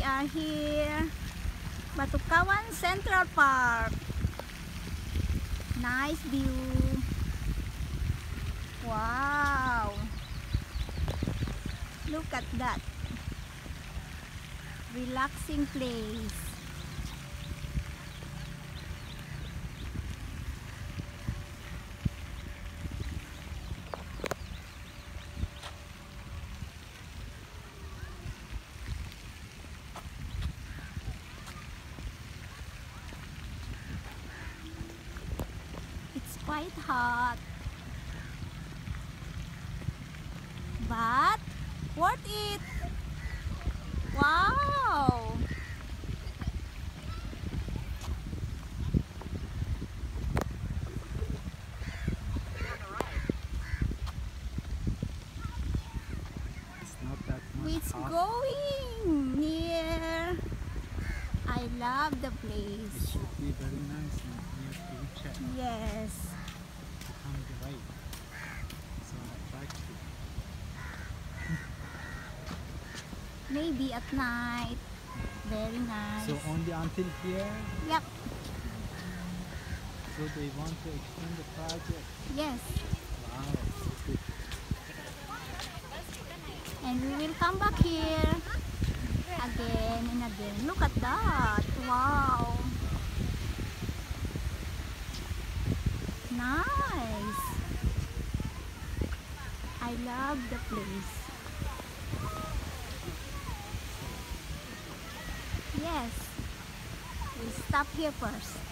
are here. Batu Kawan Central Park. Nice view. Wow. Look at that. Relaxing place. It's quite hot. But worth it. Wow. It's not that much It's hot. going near. I love the It place. should be very nice and near future Yes. become the right. So attractive. Maybe at night. Very nice. So only until here. Yep. So they want to extend the project. Yes. Wow. And we will come back here again and again. Look at that. Wow. Nice. I love the place. Yes. We'll stop here first.